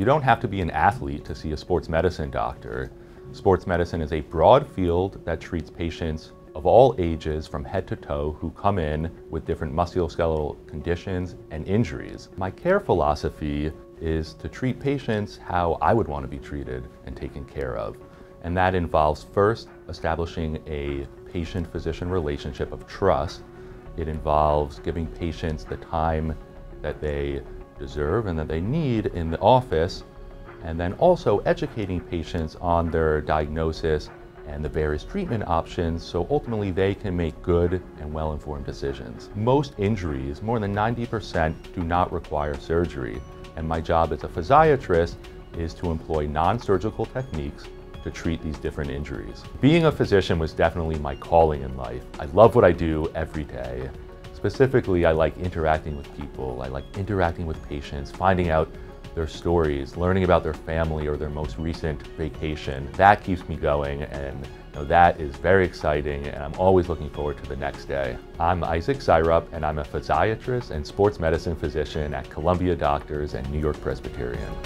You don't have to be an athlete to see a sports medicine doctor. Sports medicine is a broad field that treats patients of all ages from head to toe who come in with different musculoskeletal conditions and injuries. My care philosophy is to treat patients how I would want to be treated and taken care of. And that involves first establishing a patient-physician relationship of trust. It involves giving patients the time that they deserve and that they need in the office, and then also educating patients on their diagnosis and the various treatment options so ultimately they can make good and well-informed decisions. Most injuries, more than 90%, do not require surgery, and my job as a physiatrist is to employ non-surgical techniques to treat these different injuries. Being a physician was definitely my calling in life. I love what I do every day. Specifically, I like interacting with people. I like interacting with patients, finding out their stories, learning about their family or their most recent vacation. That keeps me going and you know, that is very exciting and I'm always looking forward to the next day. I'm Isaac Syrop and I'm a physiatrist and sports medicine physician at Columbia Doctors and New York Presbyterian.